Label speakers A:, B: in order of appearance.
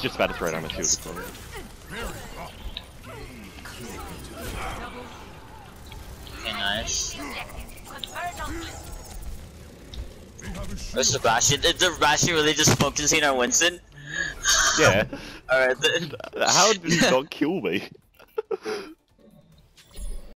A: just about to throw it on my shield.
B: Okay, nice. Where's the Bastion? Is the Bastion really just focusing on Winston?
A: Yeah.
B: Alright then.
A: How did he not kill me?